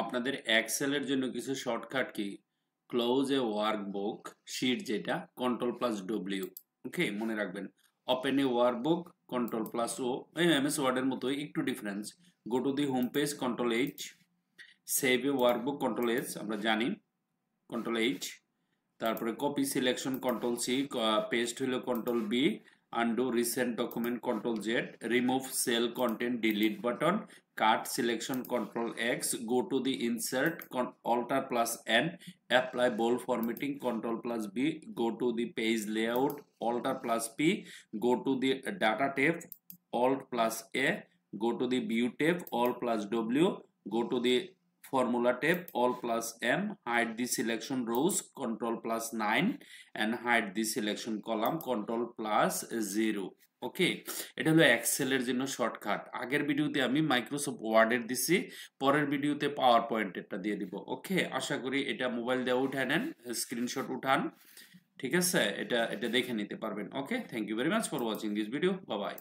আপনাদের এক্সেলের জন্য কিছু শর্টকাট কি? ক্লোজ এ ওয়ার্কবুক শিট যেটা কন্ট্রোল প্লাস ডব্লিউ ওকে মনে রাখবেন। Open a workbook control plus O এই এমএস ওয়ার্ডের মতোই, একটু difference go to the home page control H save a workbook control S আমরা জানি। কন্ট্রোল এইচ তারপরে copy selection control C paste হলো control B undo recent document control z remove cell content delete button cut selection control x go to the insert alter plus n apply bold formatting control plus b go to the page layout alter plus p go to the data tab alt plus a go to the view tab alt plus w go to the formula tab all plus m hide the selection rows, control plus 9 and hide the selection column, control plus 0 okay এটা হলো এক্সেলের জন্য shortcut আগের ভিডিওতে আমি Microsoft ওয়ার্ডের দিছি, পরের ভিডিওতে পাওয়ার পয়েন্টেরটা দিয়ে দিব। ওকে আশা করি এটা মোবাইল দিয়ে উঠে নেন স্ক্রিনশট উঠান। ঠিক আছে? এটা এটা দেখে নিতে পারবেন। Okay thank you very much for watching this video bye